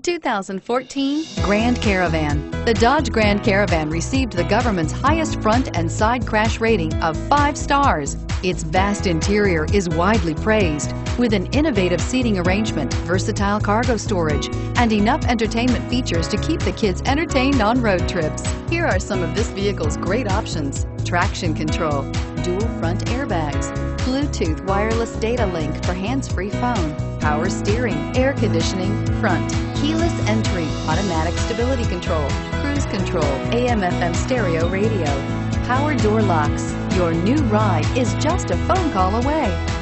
2014 Grand Caravan. The Dodge Grand Caravan received the government's highest front and side crash rating of five stars. Its vast interior is widely praised, with an innovative seating arrangement, versatile cargo storage, and enough entertainment features to keep the kids entertained on road trips. Here are some of this vehicle's great options. Traction control, dual front airbags, Bluetooth wireless data link for hands-free phone, power steering, air conditioning, front, keyless entry, automatic stability control, cruise control, AM FM stereo radio, power door locks. Your new ride is just a phone call away.